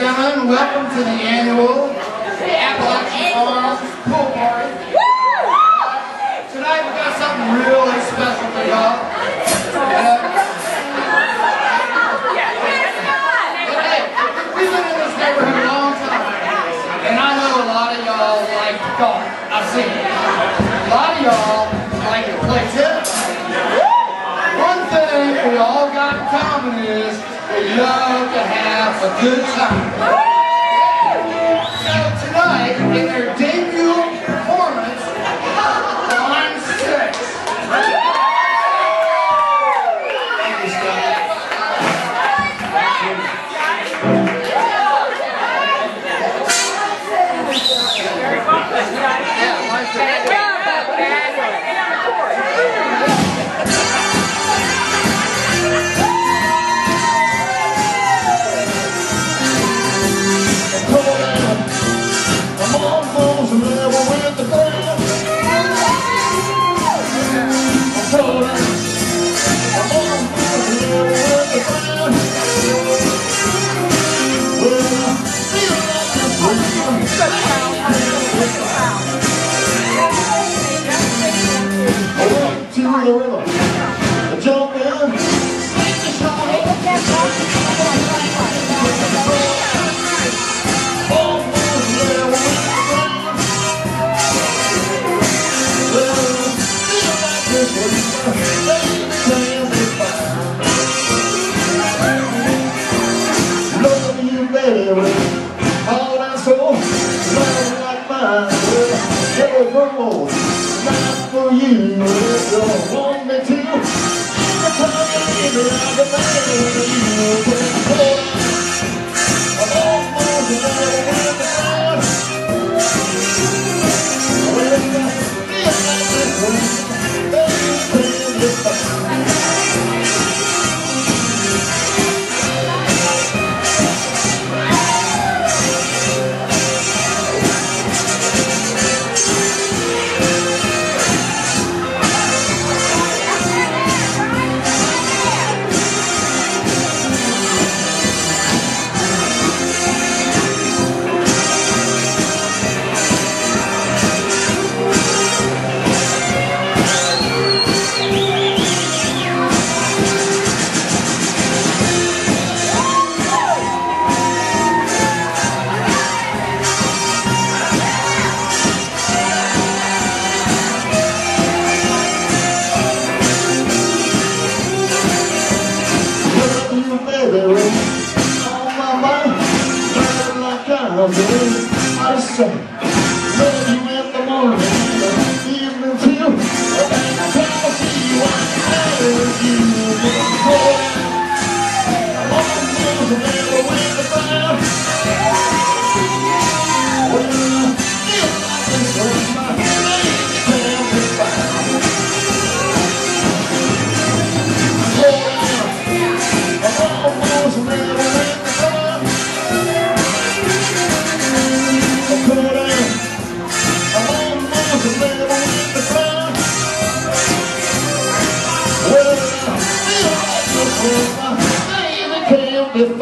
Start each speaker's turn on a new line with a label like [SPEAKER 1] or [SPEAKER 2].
[SPEAKER 1] gentlemen, welcome to the annual Appalachee Farms Pool Party. They love to have a good time. So tonight, in their debut performance, on six. Thank you, Scott.
[SPEAKER 2] Yeah, my. evermore. Not for you, if you want me to. I'm coming around the man. baby rain. on my, mind, like a. I said. if